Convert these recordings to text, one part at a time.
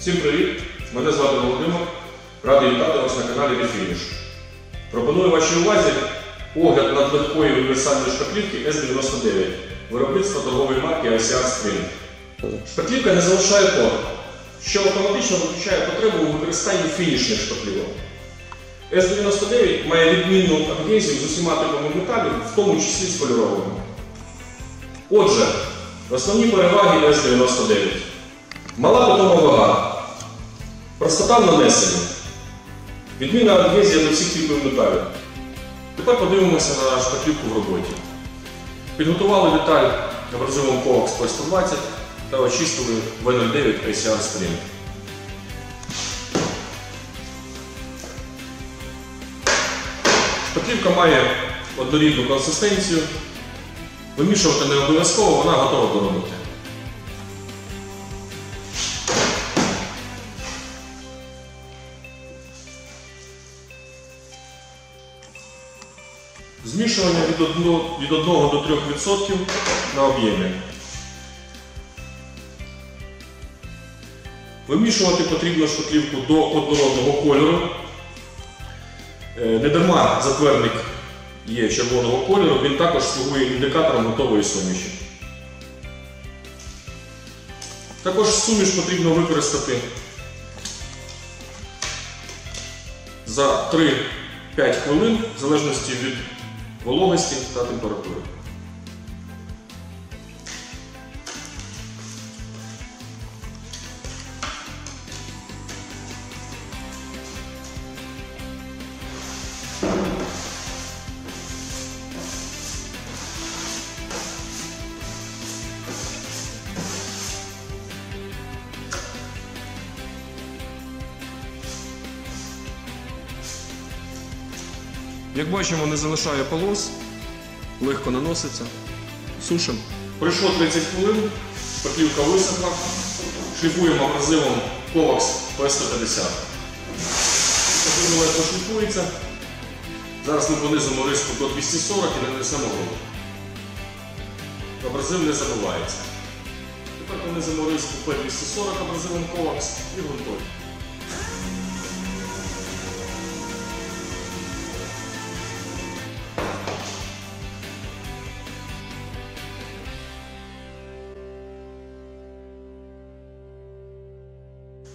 Всім привіт! Мене звати Володимир. Радий вітати вас на каналі Refinish. Пропоную вашій увазі огляд надлегкої універсальної шпаклівки S99 виробництва торгової марки ICR Spring. Шпаклівка не залишає пор, що автоматично виключає потребу у використанні фінішних шпаклівок. S99 має відмінну адгезію з усіма типами металів, в тому числі з кольоровими. Отже, основні переваги S99. Мала питома вага. Простота в нанесенні. Відмінна адгезія до всіх типів металів. Тепер подивимося на шпаклівку в роботі. Підготували деталь абразивом Coax P120 та очистили V09 ICR Spring. Шпаклівка має однорідну консистенцію. Вимішувати не обов'язково, вона готова до роботи. Змішування від 1, від 1 до 3% на об'ємі. Вимішувати потрібно шпаклівку до однородного кольору. Е, Не дарма затвердник є червоного кольору, він також слугує індикатором готової суміші. Також суміш потрібно використати за 3-5 хвилин, в залежності від Valor respeito da temperatura. Як бачимо, не залишає полос, легко наноситься. Сушимо. Пройшло 30 хвилин, шпаклівка висохла, шліфуємо абразивом Kovax P150. Шпаклівка легко шліфується. Зараз ми понизимо риску до 240 і нанесемо грунт. Абразив не забувається. Тепер понизимо риску P240 абразивом Kovax і грунтуємо.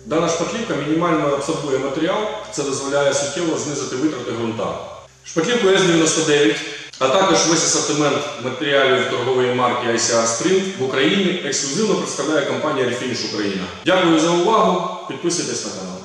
Дана шпаклівка мінімально абсорбує матеріал, це дозволяє суттєво знизити витрати ґрунта. Шпаклівку S99, а також весь асортимент матеріалів торгової марки ICR Sprint в Україні ексклюзивно представляє компанія Refinish Україна. Дякую за увагу, підписуйтесь на канал.